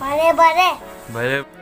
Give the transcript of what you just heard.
बड़े बड़े बड़े